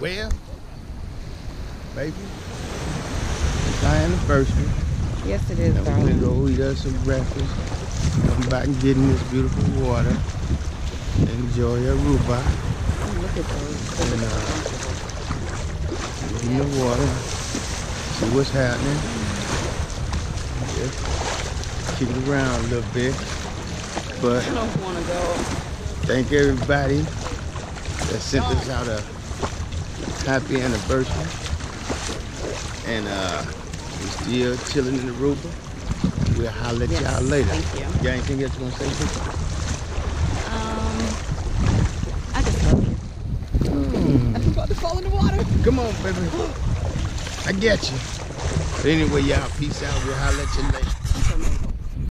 Well, baby, it's our anniversary. Yes, it is, And we're gonna go eat us some breakfast. Come back and get in this beautiful water. Enjoy Aruba. Oh, look at those. And, uh, get in the water. See what's happening. Just kick it around a little bit. But I don't want to go. thank everybody that sent us out a happy anniversary. And uh, we're still chilling in Aruba. We'll holler at Yes, y'all later. thank you. Got anything else you want to say? Um, I just love you. Mm. I'm about to fall in the water. Come on, baby. I get you. But anyway, y'all, peace out. We'll holler at you later.